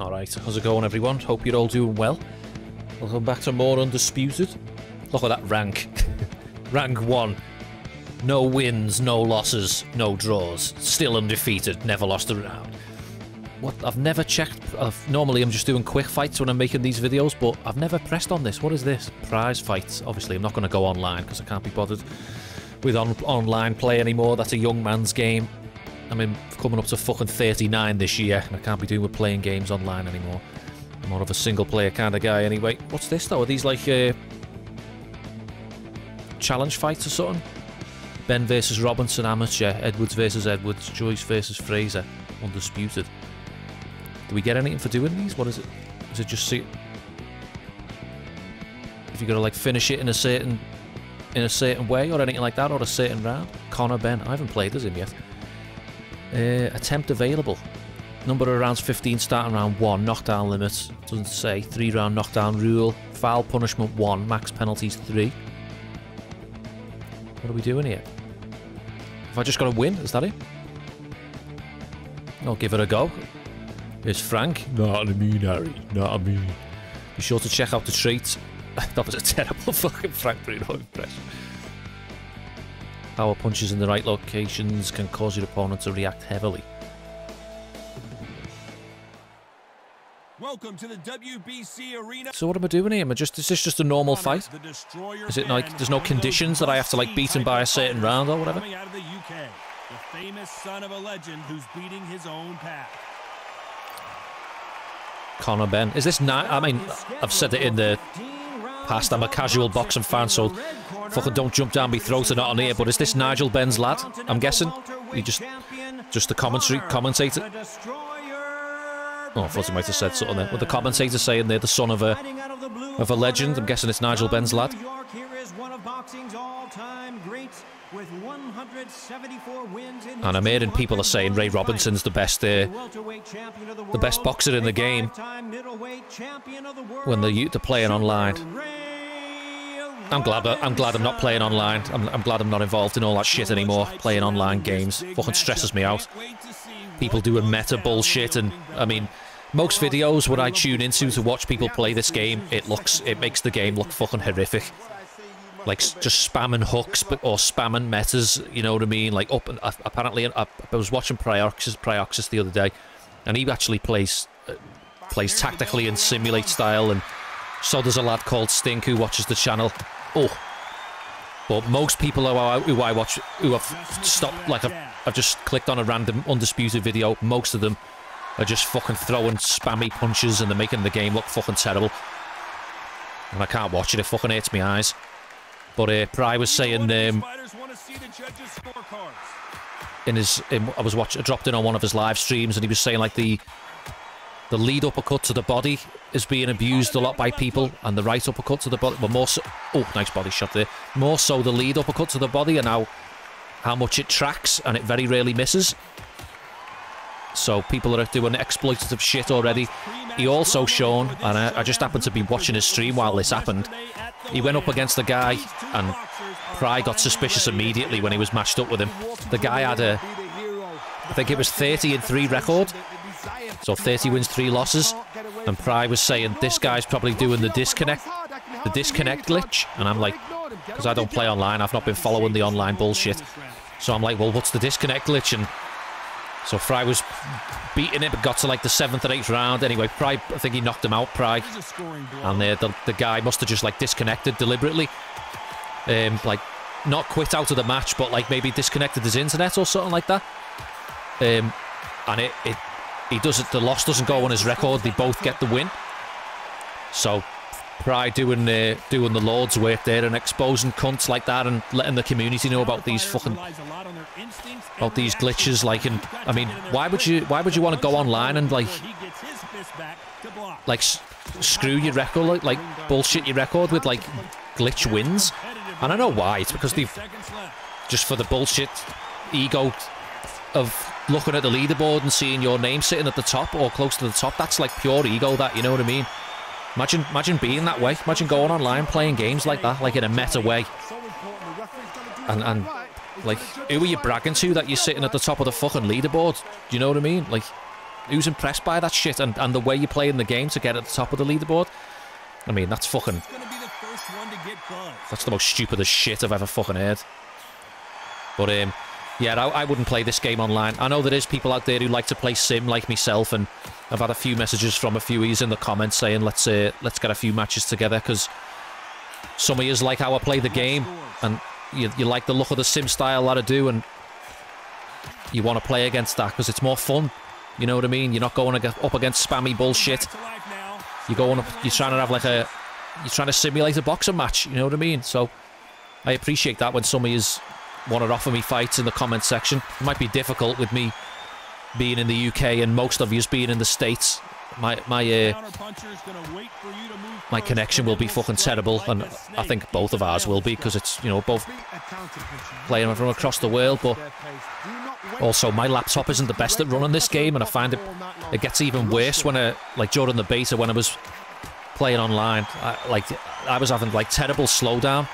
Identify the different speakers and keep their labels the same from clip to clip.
Speaker 1: Alright, how's it going everyone? Hope you're all doing well. Welcome back to more Undisputed. Look at that rank. rank 1. No wins, no losses, no draws. Still undefeated, never lost a round. What? I've never checked. I've, normally I'm just doing quick fights when I'm making these videos, but I've never pressed on this. What is this? Prize fights. Obviously, I'm not going to go online because I can't be bothered with on online play anymore. That's a young man's game. I mean, coming up to fucking 39 this year, and I can't be doing with playing games online anymore. I'm more of a single player kind of guy anyway. What's this though? Are these like uh, challenge fights or something? Benn versus Robinson amateur, Edwards versus Edwards, Joyce versus Frazier, undisputed. Do we get anything for doing these? What is it? Is it just see? If you got to like finish it in a certain in a certain way or anything like that, or a certain round? Conor Benn, I haven't played this him yet. Uh, attempt available. Number of rounds 15 starting round 1. Knockdown limits. Doesn't say. 3 round knockdown rule. Foul punishment 1. Max penalties 3. What are we doing here? Have I just got to win? Is that it? I'll give it a go. Here's Frank. Not a mean, Harry. Not a mean. Be sure to check out the traits. that was a terrible fucking Frank Bruno impression. Power punches in the right locations can cause your opponent to react heavily.
Speaker 2: Welcome to the WBC arena.
Speaker 1: So what am I doing here? Am I just is this just a normal fight? Is it like there's no conditions that I have to like beat him by a certain round or whatever?
Speaker 2: Coming out of the UK, the famous son of a legend who's beating his own path.
Speaker 1: Conor Benn. Is this not? I mean, I've said it in the past. I'm a casual boxing fan, so fucking don't jump down my throat or not on here. But is this Nigel Benn's lad? I'm guessing. He just, just the commentary commentator. Oh, I thought he might have said something there. With the commentator saying they're the son of a of a legend. I'm guessing it's Nigel Benn's lad. And I'm hearing people are saying Ray Robinson's the best, uh, the best boxer in the game when they're, they're playing online. I'm glad. I'm glad I'm not playing online. I'm, I'm glad I'm not involved in all that shit anymore. Playing online games fucking stresses me out. People doing meta bullshit, and I mean, most videos when I tune into to watch people play this game, it looks, it makes the game look fucking horrific. Like just spamming hooks but or spamming metas, you know what I mean? Like up, uh, apparently, I, I was watching Prioxis, Prioxis the other day, and he actually plays uh, plays tactically and simulate style, and so there's a lad called Stink who watches the channel. Oh, but most people who I, who I watch, who have stopped, like I've, I've just clicked on a random undisputed video, most of them are just fucking throwing spammy punches and they're making the game look fucking terrible. And I can't watch it, it fucking hurts my eyes. But uh, Pry was saying um, in his, in, I was watching, I dropped in on one of his live streams and he was saying like the the lead uppercut to the body is being abused a lot by people, and the right uppercut to the body, but more so, oh, nice body shot there. More so the lead uppercut to the body, and how how much it tracks, and it very rarely misses. So people are doing exploitative shit already. He also shown, and I, I just happened to be watching his stream while this happened. He went up against the guy, and Pry got suspicious immediately when he was matched up with him. The guy had a, I think it was 30 and 3 record. So 30 wins, 3 losses. And Pry was saying, this guy's probably doing the disconnect, the disconnect glitch. And I'm like, because I don't play online, I've not been following the online bullshit. So I'm like, well, what's the disconnect glitch? And so Fry was beating it, but got to like the seventh or eighth round. Anyway, Pry, I think he knocked him out, Pry. And the, the, guy must have just like disconnected deliberately. Um, like, not quit out of the match, but like maybe disconnected his internet or something like that. Um, and it, it he does it. The loss doesn't go on his record. They both get the win. So, Pride doing uh, doing the Lord's work there and exposing cunts like that and letting the community know about these fucking about these glitches. Like, and I mean, why would you why would you want to go online and like like screw your record like, like bullshit your record with like glitch wins? And I know why. It's because they've just for the bullshit ego of looking at the leaderboard and seeing your name sitting at the top or close to the top. That's like pure ego. That you know what I mean. Imagine, imagine being that way. Imagine going online playing games like that, like in a meta way. And and like, who are you bragging to that you're sitting at the top of the fucking leaderboard? Do you know what I mean? Like, who's impressed by that shit and, and the way you play in the game to get at the top of the leaderboard? I mean, that's fucking.
Speaker 2: It's gonna be the first one to get buzzed.
Speaker 1: That's the most stupidest shit I've ever fucking heard. But um, yeah, I, I wouldn't play this game online. I know there is people out there who like to play sim like myself, and I've had a few messages from a few of yous in the comments saying let's uh, let's get a few matches together because some of yous like how I play the game and you, you like the look of the sim style that I do and you want to play against that because it's more fun. You know what I mean? You're not going up against spammy bullshit. You're going up. You're trying to have like a. You're trying to simulate a boxing match. You know what I mean? So, I appreciate that when some of you want to offer me fights in the comment section. It might be difficult with me being in the UK and most of you being in the states. My my uh, my connection will be fucking terrible, and I think both of ours will be because it's you know both playing from across the world. But also, my laptop isn't the best at running this game, and I find it it gets even worse when I like during the beta when I was playing online. I, like I was having like terrible slowdown,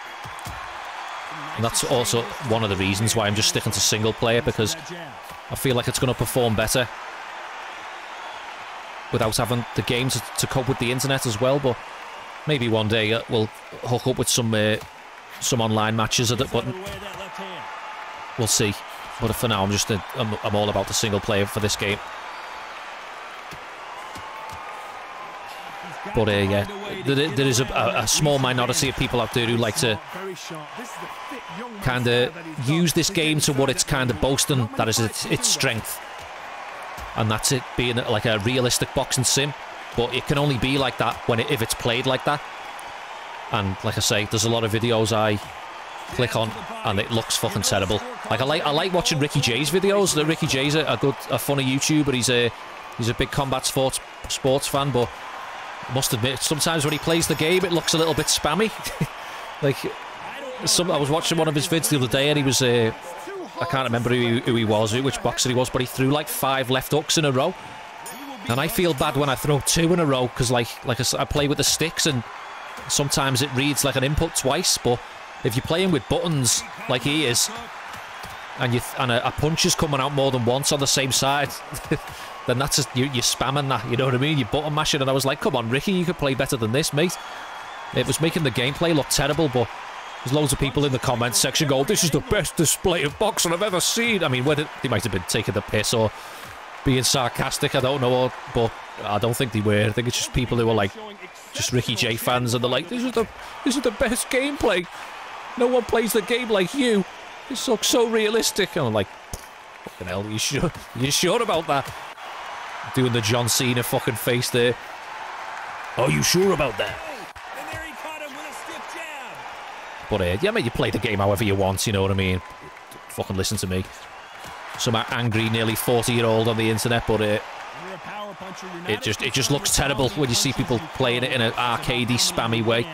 Speaker 1: and that's also one of the reasons why I'm just sticking to single player because I feel like it's going to perform better without having the game to, to cope with the internet as well. But maybe one day uh, we'll hook up with some uh, some online matches, at it, but we'll see. But for now, I'm just uh, I'm, I'm all about the single player for this game. But uh, yeah, there, there is a, a, a small minority of people out there who like to kind of use this game to what it's kind of boasting that is its, its strength, and that's it being like a realistic boxing sim. But it can only be like that when it, if it's played like that. And like I say, there's a lot of videos I click on, and it looks fucking terrible. Like I like I like watching Ricky Jay's videos. Ricky Jay's a, a good, a funny YouTuber. He's a he's a big combat sports sports fan, but must admit sometimes when he plays the game, it looks a little bit spammy. like some, I was watching one of his vids the other day, and he was uh, I can't remember who he, who he was, which boxer he was, but he threw like five left hooks in a row. And I feel bad when I throw two in a row because, like, like I, I play with the sticks, and sometimes it reads like an input twice. But if you're playing with buttons like he is, and you and a, a punch is coming out more than once on the same side, then that's just, you, you're spamming that. You know what I mean? You're button mashing, and I was like, come on, Ricky, you could play better than this, mate. It was making the gameplay look terrible, but there's loads of people in the comments section go, "This is the best display of boxing I've ever seen." I mean, whether they might have been taking the piss or being sarcastic, I don't know, but I don't think they were. I think it's just people who are like just Ricky J fans, and they're like, "This is the this is the best gameplay. No one plays the game like you. This looks so realistic." And I'm like, "Fucking hell, you sure? You sure about that?" Doing the John Cena fucking face there. Are you sure about that?
Speaker 2: And there he caught him with a stiff jab.
Speaker 1: But uh, yeah, mate, you play the game however you want. You know what I mean? Fucking listen to me. Some angry, nearly forty-year-old on the internet, but uh,
Speaker 2: You're a power puncher. You're not
Speaker 1: it just it just looks terrible when you see people playing it in an arcadey, spammy way.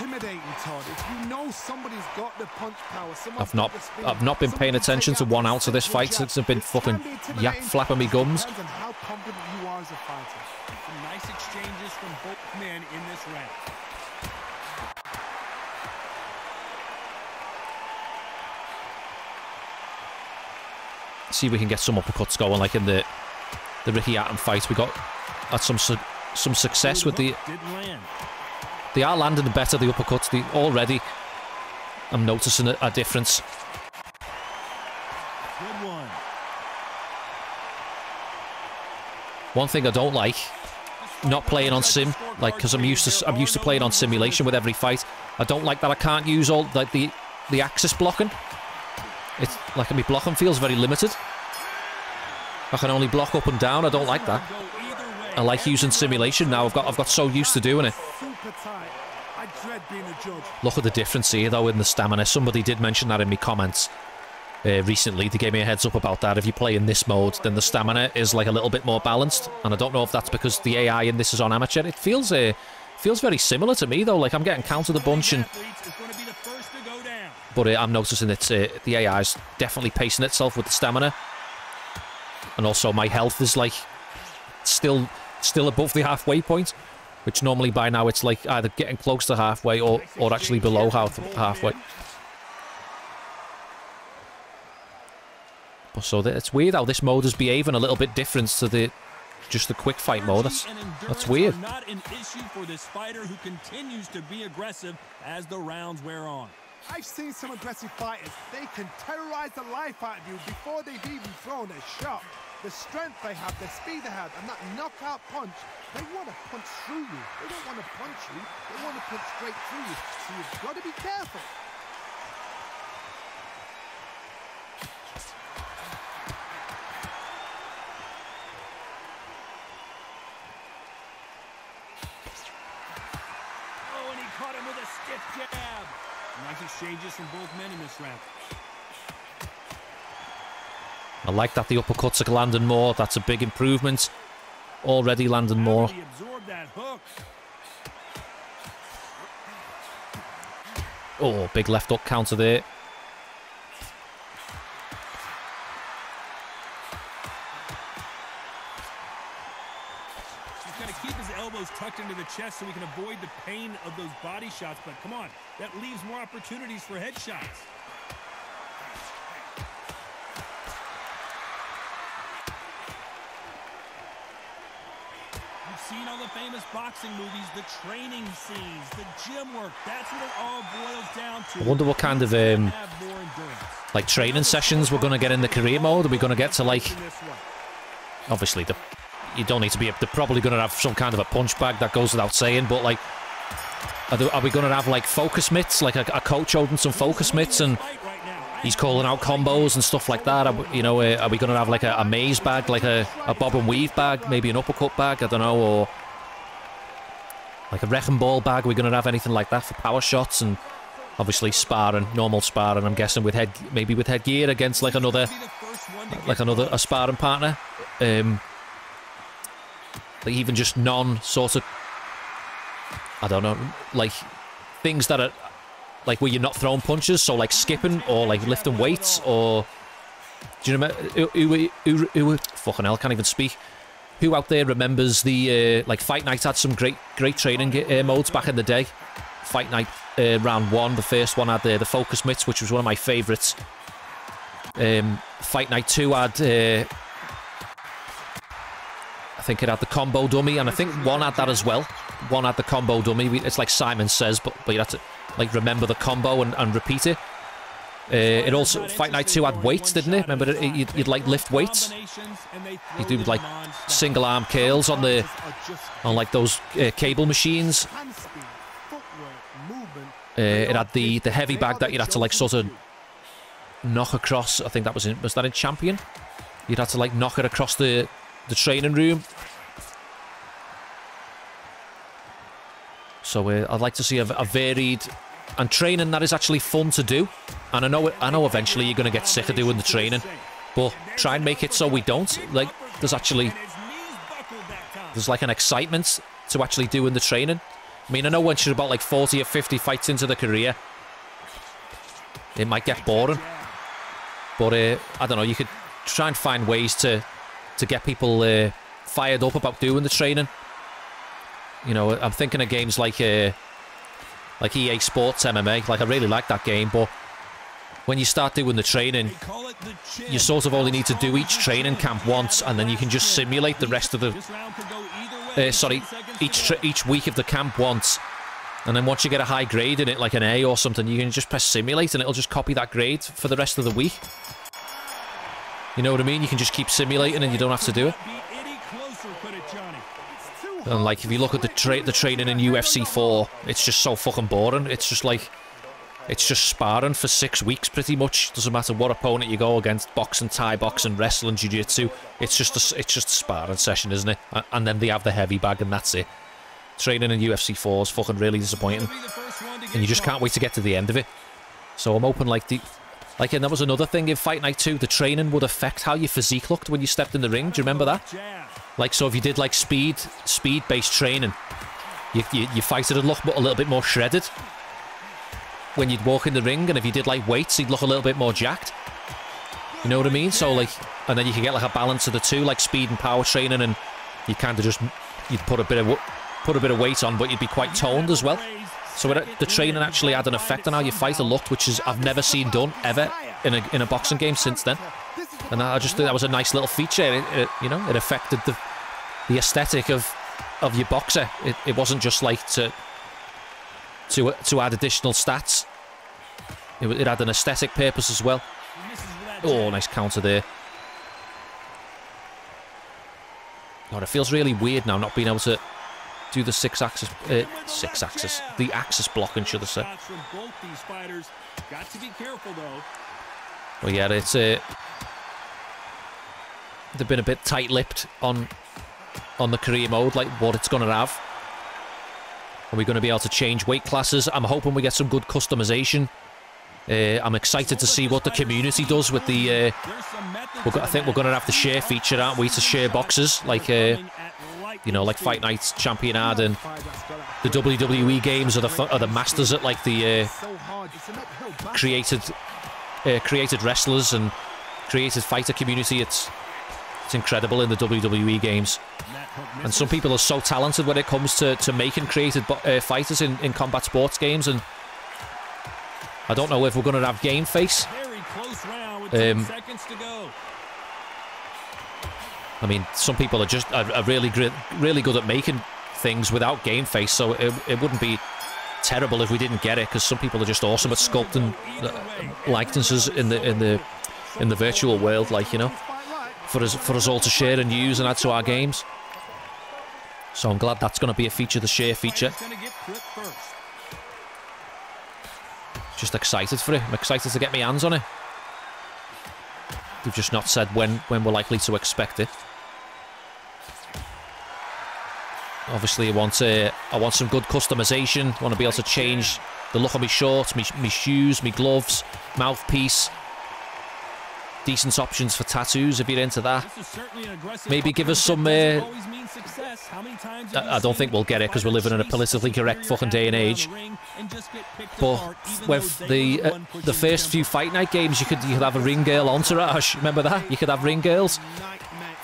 Speaker 3: Intimidating, Todd. If you know somebody's got the punch power,
Speaker 1: I've not
Speaker 3: speed,
Speaker 1: I've not been paying attention to one
Speaker 3: that
Speaker 1: ounce of this fight
Speaker 3: jab.
Speaker 1: since I've been fucking
Speaker 3: can be
Speaker 1: yap flapping me gums.
Speaker 3: on how confident you are as a fighter.
Speaker 2: Some nice exchanges from both men in this round.
Speaker 1: See if we can get some uppercuts going, like in the the Ricky Atom fight. We got had some su- some success with the
Speaker 2: Didn't land.
Speaker 1: They are landing better the uppercuts. The already I'm noticing a, a difference.
Speaker 2: Good one.
Speaker 1: One thing I don't like, not playing on sim, like because I'm used to I'm used to playing on simulation with every fight. I don't like that I can't use all like the the axis blocking. It's like my blocking feels very limited. I can only block up and down. I don't like that.
Speaker 2: Go either way.
Speaker 1: I like using simulation now. I've got I've got so used to doing it.
Speaker 3: Super tight. I dread being a judge.
Speaker 1: Look at the difference here though in the stamina. Somebody did mention that in my comments uh, recently. They gave me a heads up about that. If you play in this mode, then the stamina is like a little bit more balanced. And I don't know if that's because the AI in this is on amateur. It feels uh, feels very similar to me though. Like I'm getting counted a bunch, and
Speaker 2: Athletes is going to be the first to go down.
Speaker 1: but uh, I'm noticing that uh, the AI is definitely pacing itself with the stamina. And also my health is like still still above the halfway point, which normally by now it's like either getting close to halfway or or actually below half halfway. But So that- it's weird how this mode is behaving a little bit different to the just the quick fight mode. That's that's weird.
Speaker 2: not an issue for this fighter who continues to be aggressive as the rounds wear on.
Speaker 3: I've seen some aggressive fighters. They can terrorize the life out of you before they've even thrown a shot. The strength they have, the speed they have, and that knockout punch, they want to punch through you. They don't want to punch you, they want to punch straight through you. So you've got to be careful.
Speaker 2: Oh, and he caught him with a stiff jab. Nice exchanges from both men in this round.
Speaker 1: I like that the uppercuts are landing more. That's a big improvement. Already landing more.
Speaker 2: He absorbed that hook.
Speaker 1: Oh, big left hook counter there.
Speaker 2: He's going to keep his elbows tucked into the chest so he can avoid the pain of those body shots. But come on, that leaves more opportunities for headshots. Boxing movies, the training scenes, the gym work. That's what it all boils down to.
Speaker 1: I wonder what kind of, um,
Speaker 2: have more endurance?
Speaker 1: Like training sessions we're going to get in the career mode. Are we going to get to like,
Speaker 2: In this one.
Speaker 1: obviously, the, you don't need to be, they're probably going to have some kind of a punch bag that goes without saying, but like, are, there, are we going to have like focus mitts, like a, a coach holding some focus mitts and
Speaker 2: Fight right now.
Speaker 1: he's calling out combos and stuff like that? Are, you know, uh, are we going to have like a, a maze bag, like a, a bob and weave bag, maybe an uppercut bag? I don't know, or like a wrecking ball bag. Are we going to have anything like that for power shots and obviously sparring, normal sparring? I'm guessing with head, maybe with headgear against like another, like another a sparring partner. Um, like even just non sort of, I don't know, like things that are like where you're not throwing punches, so like skipping or like lifting weights or do you remember who, who, who, who fucking hell, can't even speak. Who out there remembers the uh, like Fight Night had some great great training uh, modes back in the day. Fight Night uh, round one, the first one had the the focus mitts, which was one of my favourites. Um, Fight Night two had uh, I think it had the combo dummy, and I think one had that as well. One had the combo dummy. It's like Simon says, but but you have to like remember the combo and, and repeat it. Uh, it also Fight Night Two had weights, didn't it? Remember it, you'd, you'd like lift weights. You do like single arm curls on the on like those uh, cable machines. Uh, it had the the heavy bag that you'd have to like sort of knock across. I think that was in was that in Champion. You'd have to like knock it across the the training room. So uh, I'd like to see a, a varied and training that is actually fun to do. And I know I know eventually you're going to get sick of doing the training, but try and make it so we don't. Like there's actually there's like an excitement to actually doing the training. I mean, I know once you're about like 40 or 50 fights into the career, it might get boring. But uh, I don't know, you could try and find ways to to get people uh, fired up about doing the training. You know, I'm thinking of games like uh, like EA Sports MMA. Like I really like that game, but when you start doing the training, you sort of only need to do each training camp once, and then you can just simulate the rest of the uh, sorry, each each week of the camp once, and then once you get a high grade in it, like an A or something, you can just press simulate, and it'll just copy that grade for the rest of the week. You know what I mean? You can just keep simulating, and you don't have to do it. And like, if you look at the tra- the training in UFC 4, it's just so fucking boring. It's just like, it's just sparring for six weeks, pretty much. Doesn't matter what opponent you go against, boxing, Thai boxing, wrestling, jiu-jitsu. It's just a, it's just a sparring session, isn't it? And then they have the heavy bag, and that's it. Training in UFC 4 is fucking really disappointing, and you just can't wait to get to the end of it. So I'm hoping like the. Like, and that was another thing in Fight Night 2, the training would affect how your physique looked when you stepped in the ring. Do you remember that? Like, so if you did like speed, speed-based training, you, you, your fighter would look a little bit more shredded when you'd walk in the ring, and if you did like weights, he'd look a little bit more jacked. You know what I mean? So like, and then you could get like a balance of the two, like speed and power training, and you kind of just you'd put a bit of put a bit of weight on, but you'd be quite toned as well. So it, the training actually had an effect on how your fighter looked, which is I've never seen done ever in a in a boxing game since then. And I just think that was a nice little feature. It, it, you know, it affected the the aesthetic of of your boxer. It, it wasn't just like to to to add additional stats. It, it had an aesthetic purpose as well. Oh, nice counter there. God, it feels really weird now not being able to do the six axis, uh, six axis, the axis blocking, should I say? Well, yeah, it's uh, they've been a bit tight-lipped on on the career mode, like what it's going to have. Are we going to be able to change weight classes? I'm hoping we get some good customization. Uh, I'm excited to see what the community does with the. Uh, we're I think we're going to have the share feature, aren't we, to share boxes like, uh, you know, like Fight Night Champion ad and the WWE games are the are the masters at like the uh, created uh, created wrestlers and created fighter community. It's it's incredible in the WWE games. And some people are so talented when it comes to, to making created uh, fighters in, in combat sports games. And I don't know if we're going to have game face.
Speaker 2: Very close round with 10
Speaker 1: Um. I mean, some people are just are, are really really good at making things without game face. So it, it wouldn't be terrible if we didn't get it because some people are just awesome at sculpting uh, likenesses in the in the in the virtual world, like you know, for us for us all to share and use and add to our games. So I'm glad that's going to be a feature, the share feature. Just excited for it. I'm excited to get my hands on it. They've just not said when when we're likely to expect it. Obviously, I want uh, I want some good customization. I want to be able to change the look of my shorts, my, my shoes, my gloves, mouthpiece. Decent options for tattoos if you're into that.
Speaker 2: This is certainly an aggressive
Speaker 1: Maybe give us some, uh,
Speaker 2: always mean success. How many times have
Speaker 1: I- I don't think we'll get it because we're living in a politically correct fucking day and age.
Speaker 2: around the ring and just get picked
Speaker 1: But with the uh, the first few fight night games, you could you could have a ring girl entourage. Remember that? You could have ring girls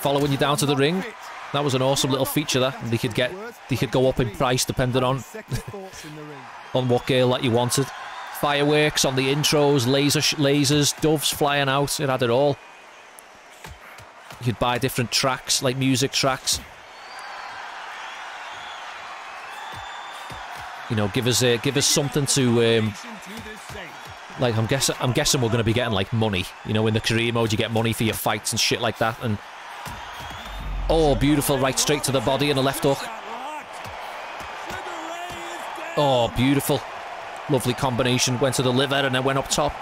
Speaker 1: following you down to the ring. That was an awesome little feature. That and they could get they could go up in price depending on on what girl that you wanted. Fireworks on the intros, laser lasers, doves flying out. It had it all. You could buy different tracks, like music tracks. You know, give us uh, give us something to um, like. I'm guessing I'm guessing we're going to be getting like money. You know, in the career mode, you get money for your fights and shit like that. And oh, beautiful, right straight to the body and a left hook. Oh, beautiful. Lovely combination. Went to the liver and then went up top.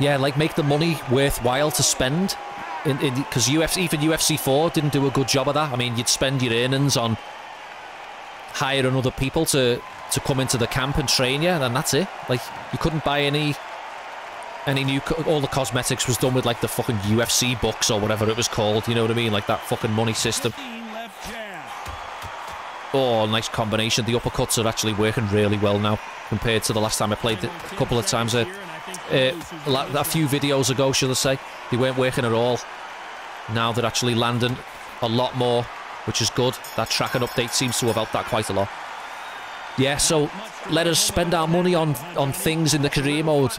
Speaker 1: Yeah, like make the money worthwhile to spend. In because UFC even UFC 4 didn't do a good job of that. I mean, you'd spend your earnings on hiring other people to to come into the camp and train you, and that's it. Like you couldn't buy any any new all the cosmetics was done with like the fucking UFC books or whatever it was called. You know what I mean? Like that fucking money system.
Speaker 2: 15 left jab.
Speaker 1: Oh, nice combination. The uppercuts are actually working really well now compared to the last time I played it a couple of times. Uh, uh, a few videos ago, should I say. They weren't working at all. Now they're actually landing a lot more, which is good. That tracking update seems to have helped that quite a lot. Yeah, so let us spend our money on, on things in the career mode.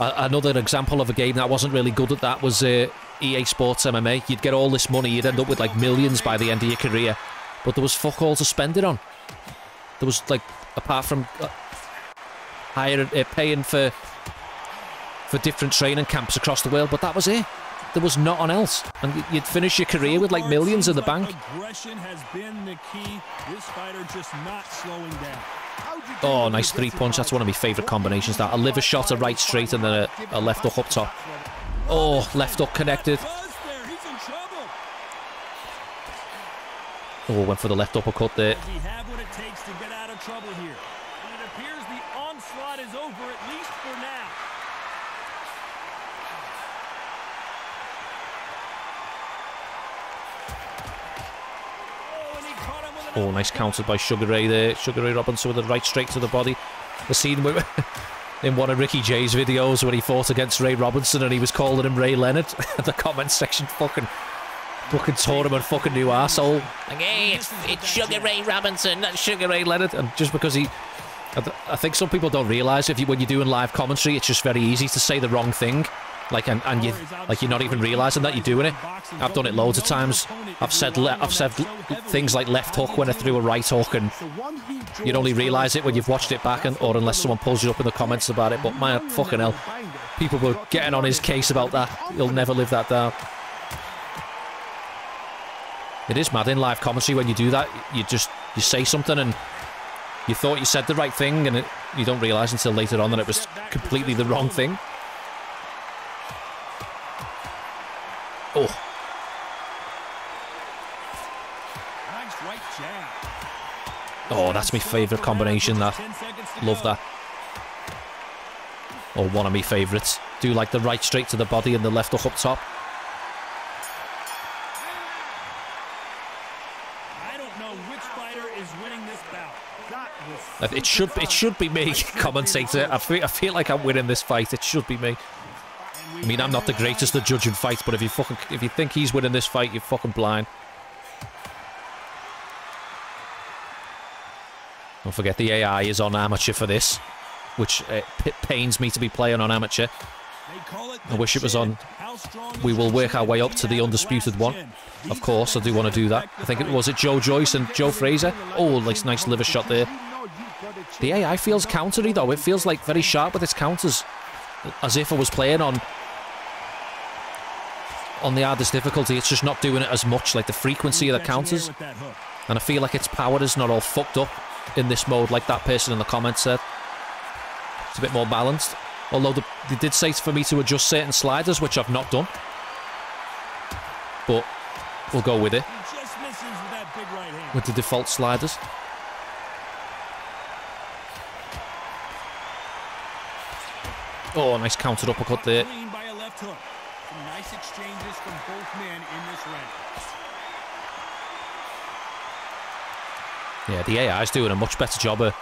Speaker 1: A- another example of a game that wasn't really good at that was uh, EA Sports MMA. You'd get all this money, you'd end up with like millions by the end of your career, but there was fuck all to spend it on. There was like, apart from uh, hiring, uh, paying for for different training camps across the world, but that was it. There was not on else, and you'd finish your career with like
Speaker 2: So far, it
Speaker 1: millions in the bank.
Speaker 2: Aggression has been the key. This fighter just not slowing down.
Speaker 1: Oh, nice three punch. That's one of my favourite combinations. That a liver shot, a right straight, and then a, a left hook up top. Oh, left hook connected.
Speaker 2: Buzz there. He's in trouble.
Speaker 1: Oh, went for the left uppercut there.
Speaker 2: He have what it takes to get out of trouble here? And it appears the onslaught is over, at least for now. Oh, and he caught him with
Speaker 1: Oh, nice countered by Sugar Ray there. Sugar Ray Robinson with a right straight to the body. The scene where, in one of Ricky J's videos when he fought against Ray Robinson and he was calling him Ray Leonard. the comment section fucking fucking him fucking new asshole. Like, hey, it's, it's Sugar Ray Robinson, not Sugar Ray Leonard. And just because he. I th- I think some people don't realise if you when you're doing live commentary, it's just very easy to say the wrong thing. like and, and you like you're not even realizing that you're doing it. I've done it loads of times. I've said le- I've said things like left hook when I threw a right hook, and you'd only realize it when you've watched it back, and or unless someone pulls you up in the comments about it. But my fucking hell, people were getting on his case about that. He'll never live that down. It is mad in live commentary when you do that. You just you say something and you thought you said the right thing, and it, you don't realize until later on that it was completely the wrong thing. Oh. Oh, that's my favourite combination, that. Love that. Or one of my favourites. Do like the right straight to the body and the left hook up top.
Speaker 2: I don't know which fighter is winning this bout.
Speaker 3: That was
Speaker 1: It should it should be me, commentator. I feel, I feel like I'm winning this fight. It should be me. I mean, I'm not the greatest at judging fights, but if you fucking if you think he's winning this fight, you're fucking blind. Don't forget the AI is on amateur for this, which uh, pains me to be playing on amateur. I wish it was on. We will work our way up to the undisputed one. Of course, I do want to do that. I think it was it Joe Joyce and Joe Frazier. Oh, nice, nice liver shot there. The AI feels countery though. It feels like very sharp with its counters, as if I was playing on on the hardest difficulty. It's just not doing it as much, like the frequency of the counters.
Speaker 2: with that hook.
Speaker 1: And I feel like its power is not all fucked up in this mode, like that person in the comments said. It's a bit more balanced. Although the, they did say for me to adjust certain sliders, which I've not done. But we'll go with it,
Speaker 2: He just misses with that big right hand.
Speaker 1: with the default sliders. Oh, nice countered uppercut there.
Speaker 2: By a left hook. Some nice exchanges from both men in this round.
Speaker 1: Yeah, the AI is doing a much better job of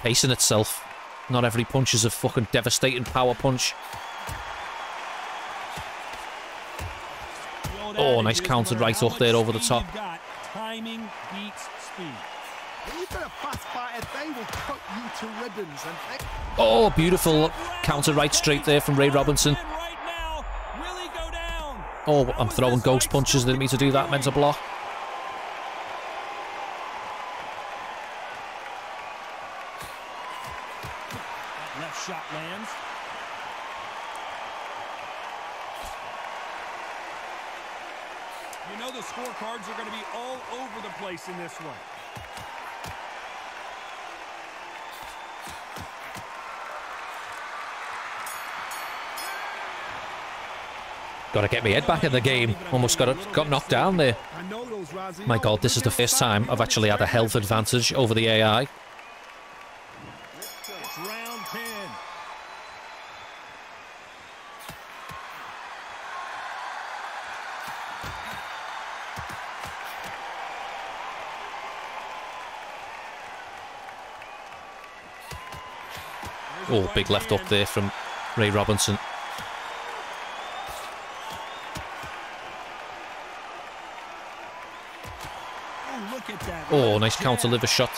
Speaker 1: pacing itself. Not every punch is a fucking devastating power punch. Oh, nice countered right hook there over the top.
Speaker 2: timing beats speed.
Speaker 1: Oh, beautiful counter right straight there from Ray Robinson.
Speaker 2: Right now, will he go down?
Speaker 1: Oh, I'm throwing ghost
Speaker 2: fight
Speaker 1: punches. Didn't mean to do that. Meant to block.
Speaker 2: That left shot lands. You know the scorecards are going to be all over the place in this one.
Speaker 1: Got to get my head back in the game. Almost got it, got knocked down there. My God, this is the first time I've actually had a health advantage over the AI.
Speaker 2: It's round 10. There's a
Speaker 1: Oh, big left up there from Ray Robinson.
Speaker 2: Oh,
Speaker 1: nice counter liver shot.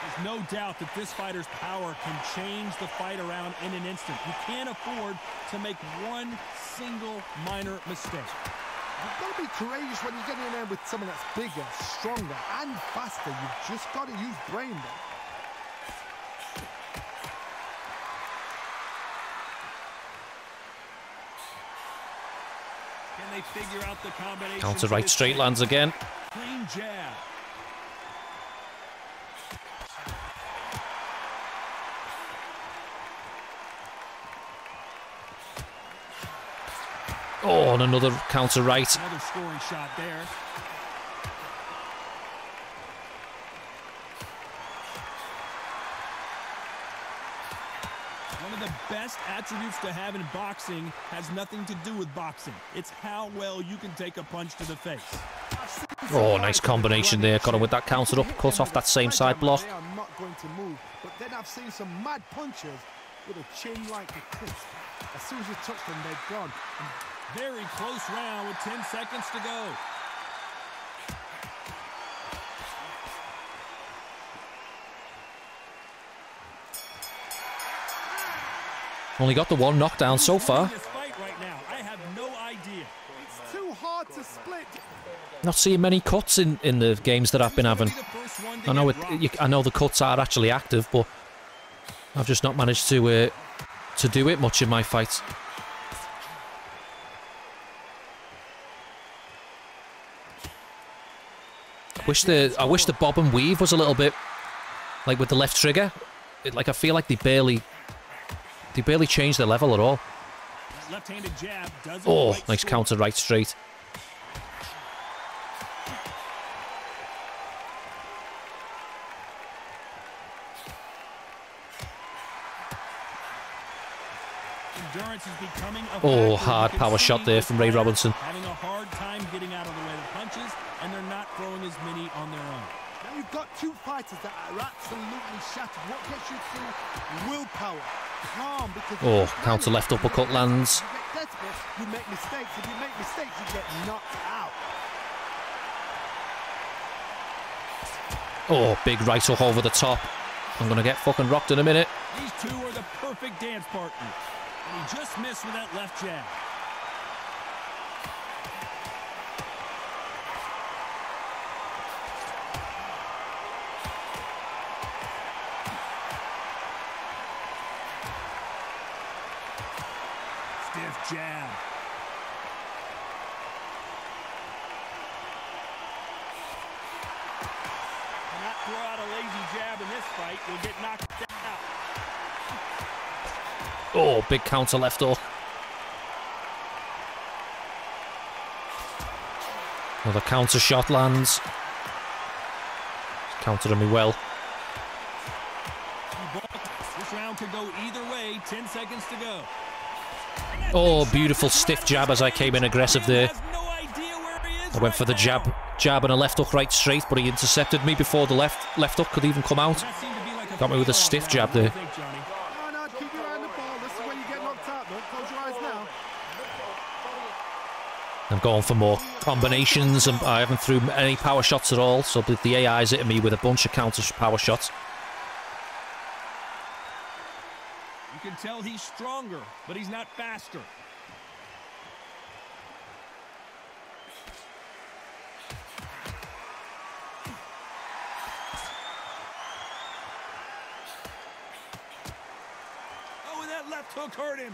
Speaker 2: There's no doubt that this fighter's power can change the fight around in an instant. You can't afford to make one single minor mistake.
Speaker 3: You've got to be courageous when you're getting in there with someone that's bigger, stronger, and faster. You've just got to use brain there.
Speaker 2: Can they figure out the combination?
Speaker 1: Counter right straight lands again.
Speaker 2: Clean jab.
Speaker 1: Oh, and another counter right.
Speaker 2: Another scoring shot there. One of the best attributes to have in boxing has nothing to do with boxing. It's how well you can take a punch to the face.
Speaker 1: Oh, nice combination there. Got him with that counter up, cut off that same side block.
Speaker 3: They are not going to move. But then I've seen some mad punches with a chin like a crisp. As soon as you touch them, they're gone. And
Speaker 2: Very close round with 10 seconds to go.
Speaker 1: Only got the one knockdown so far.
Speaker 2: Right now, I have no idea.
Speaker 3: it's too hard to split.
Speaker 1: Not seeing many cuts in, in the games that I've been having.
Speaker 2: Be the first one to
Speaker 1: I know it. You, I know the cuts are actually active, but I've just not managed to uh, to do it much in my fights. Wish the I wish the bob and weave was a little bit like with the left trigger. It, like I feel like they barely they barely change their level at all.
Speaker 2: Jab
Speaker 1: Oh, nice counter right straight.
Speaker 2: Endurance is becoming a
Speaker 1: Oh, hard power shot there from Ray Robinson.
Speaker 2: Having a hard time getting out of the way of the punches, and they're not throwing as many on their own.
Speaker 3: Now you've got two fighters that are absolutely shattered. What gets you through? Willpower. Calm because
Speaker 1: Oh, counter left uppercut lands.
Speaker 3: You get desperate, you make mistakes. If you make mistakes, you get knocked out.
Speaker 1: Oh, big right hook over the top. I'm gonna get fucking rocked in a minute.
Speaker 2: These two are the perfect dance partners. And he just missed with that left jab. You'll get knocked.
Speaker 1: Oh, big counter left hook. Another counter shot lands. Countered me well.
Speaker 2: This round could go either way. 10 seconds to go.
Speaker 1: Oh, beautiful stiff jab as I came in aggressive there.
Speaker 2: Has no idea where he is
Speaker 1: I went for the jab, jab and a left hook right straight, but he intercepted me before the left left hook could even come out. Got me with a stiff jab there.
Speaker 3: is.
Speaker 1: I'm going for more combinations, and I haven't threw any power shots at all. So the, the AI's hitting me with a bunch of counter power shots.
Speaker 2: You can tell he's stronger, but he's not faster. Hook hurt him.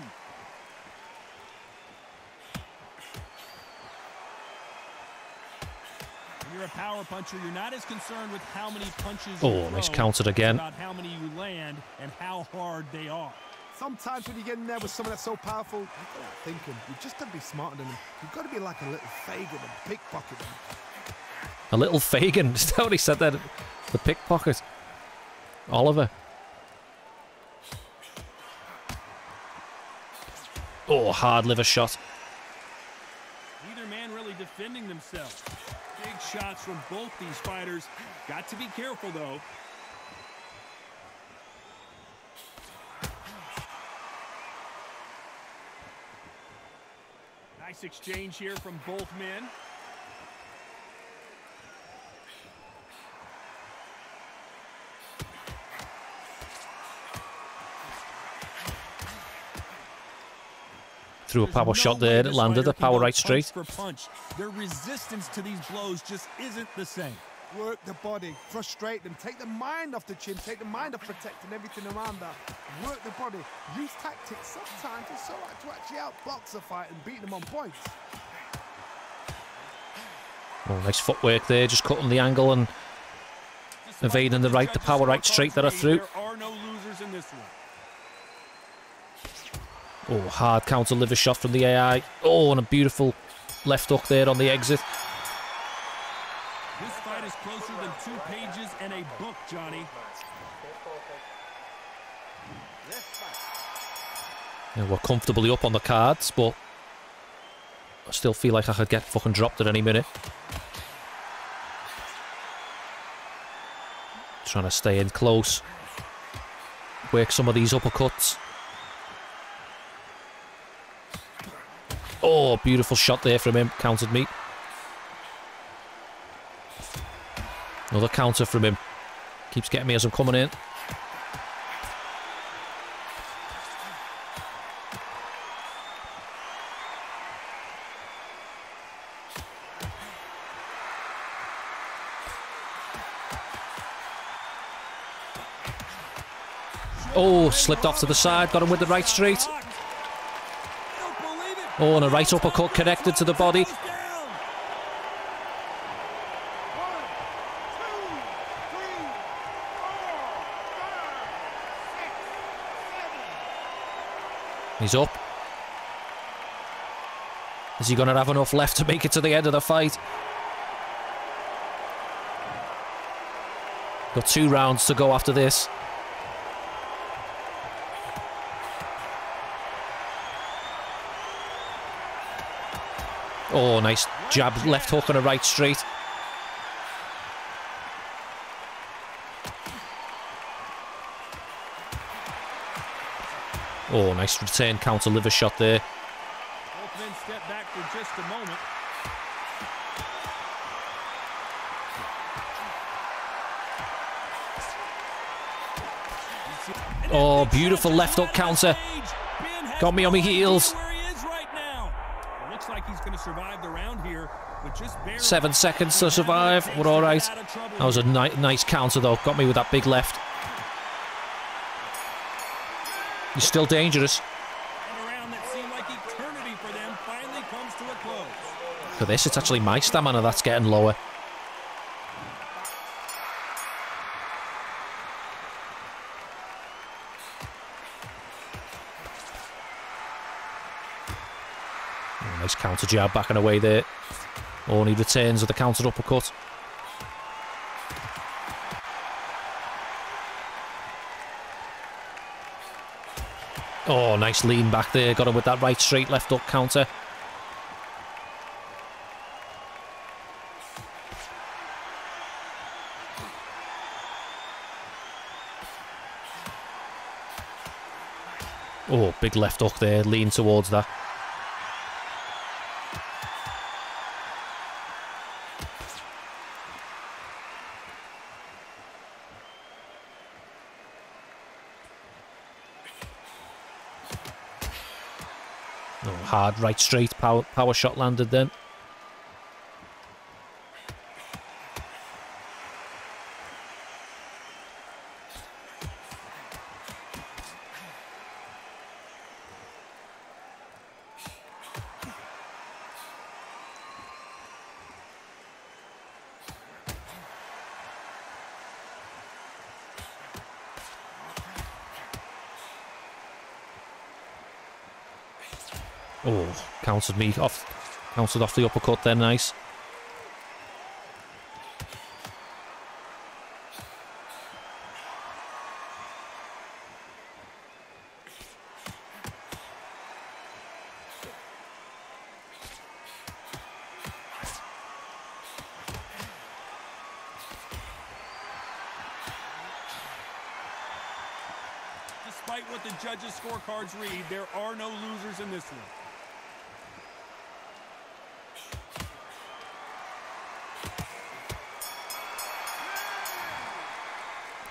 Speaker 2: When you're a power puncher, you're not as concerned with how many punches you
Speaker 1: Oh, nice
Speaker 2: throw,
Speaker 1: countered again.
Speaker 2: About how many you land and how hard they are.
Speaker 3: Sometimes when you get in there with someone that's so powerful, you've got to thinking. You've just got to be smarter than them. You've got to be like a little Fagin and pickpocket them.
Speaker 1: A little Fagin. Is that what he said there? The pickpocket. Oliver. Oh, hard liver shot.
Speaker 2: Neither man really defending themselves. Big shots from both these fighters. Got to be careful, though. Nice exchange here from both men.
Speaker 1: Threw a power
Speaker 2: no
Speaker 1: shot there.
Speaker 2: this
Speaker 1: It landed
Speaker 2: fighter
Speaker 1: a power right straight.
Speaker 2: For punch. Their resistance to these blows just isn't the same.
Speaker 3: Work the body, frustrate them, take the mind off the chin, take the mind off protecting everything around that. Work the body, use tactics. Sometimes it's all right to actually outbox a fight and beat them on points.
Speaker 1: Oh, nice footwork there. Just cutting the angle and Evading the right, the power right straight that I threw.
Speaker 2: There are no losers in this one.
Speaker 1: Oh, hard counter liver shot from the AI. Oh, and a beautiful left hook there on the exit.
Speaker 2: This fight is closer than two pages and a book, Johnny.
Speaker 1: Yeah, we're comfortably up on the cards, but I still feel like I could get fucking dropped at any minute. Trying to stay in close. Work some of these uppercuts. Oh, beautiful shot there from him. Countered me. Another counter from him. Keeps getting me as I'm coming in. Oh, slipped off to the side, got him with the right straight. Oh, and a right uppercut connected to the body. He's up. Is he going to have enough left to make it to the end of the fight? Got two rounds to go after this. Oh, nice jab, left hook and a right straight. Oh, nice return counter liver shot there.
Speaker 2: Both men step back for just a moment.
Speaker 1: Oh, beautiful left hook counter. Got me on my heels.
Speaker 2: Looks like he's going to survive the round here. with just barely-
Speaker 1: Seven seconds to survive. We're all right. That was a ni nice counter, though. Got me with that big left. He's still dangerous.
Speaker 2: And a round that seemed like eternity for them finally comes to a close.
Speaker 1: Look at this. It's actually my stamina that's getting lower. Oh, back jab backing away there. And he returns with the counter uppercut. Oh, nice lean back there. Got him with that right straight left up counter. Oh, big left hook there. Lean towards that. Hard right straight power, power shot landed then. Countered me off. Countered off the uppercut then, nice.
Speaker 2: Despite what the judges' scorecards read, there are no losers in this one.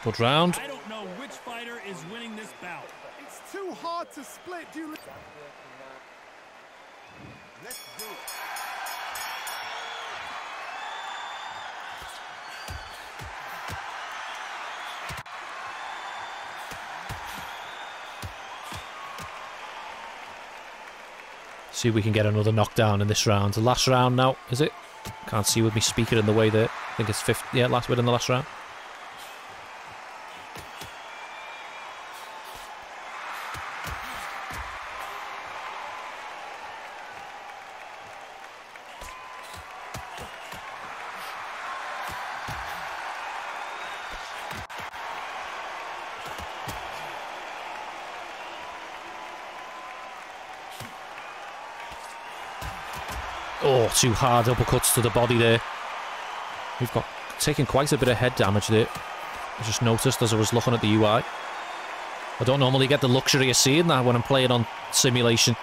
Speaker 1: Good round.
Speaker 2: I don't know which fighter is winning this bout.
Speaker 3: It's too hard to split. Do you... Let's do it.
Speaker 1: See if we can get another knockdown in this round. The last round now, is it? Can't see with me speaking in the way there. I think it's fifth. Yeah, last bit in the last round. two hard uppercuts to the body there. We've got taken quite a bit of head damage there. I just noticed as I was looking at the UI. I don't normally get the luxury of seeing that when I'm playing on simulation.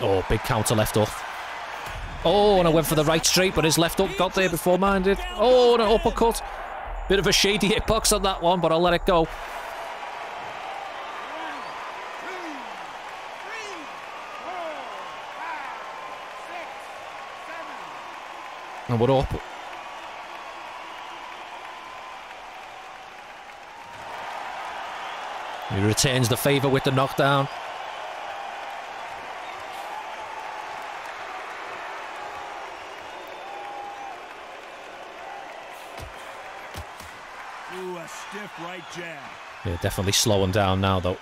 Speaker 1: Oh, big counter left off. Oh, and I went for the right straight, but his left up got there before mine did. Oh, and an uppercut. Bit of a shady hitbox on that one, but I'll let it go. Up. He retains the favour with the knockdown.
Speaker 2: Ooh, a stiff right jab.
Speaker 1: Yeah, definitely slowing down now, though.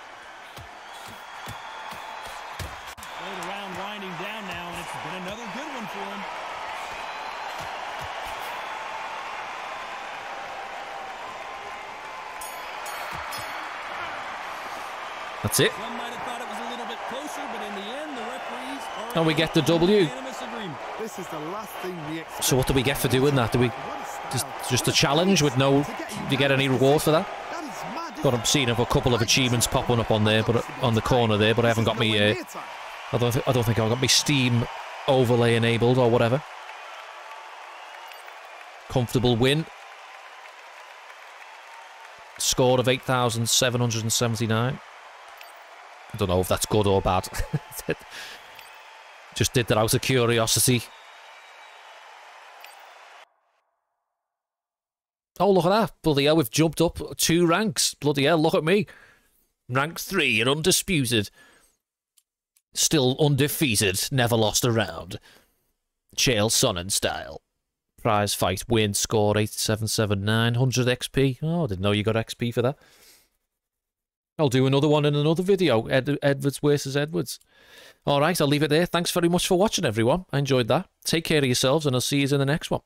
Speaker 3: Is the last thing we expect.
Speaker 1: So what do we get for doing that? Do we just just a challenge with no? Do you get any reward for that?
Speaker 3: That is.
Speaker 1: Got I'm seeing a couple of achievements popping up on there, but on the corner there, but I haven't got me. Uh, I don't. Th- I don't think I've got my Steam overlay enabled or whatever. Comfortable win. Score of eight thousand seven hundred and seventy-nine. I don't know if that's good or bad. Just did that out of curiosity. Oh, look at that. Bloody hell, we've jumped up two ranks. Bloody hell, look at me. Rank three and undisputed. Still undefeated, never lost a round. Chael Sonnen style. Prize fight win score 8779, 100 XP. Oh, I didn't know you got XP for that. I'll do another one in another video. Ed- Edwards versus Edwards. All right, I'll leave it there. Thanks very much for watching, everyone. I enjoyed that. Take care of yourselves, and I'll see you in the next one.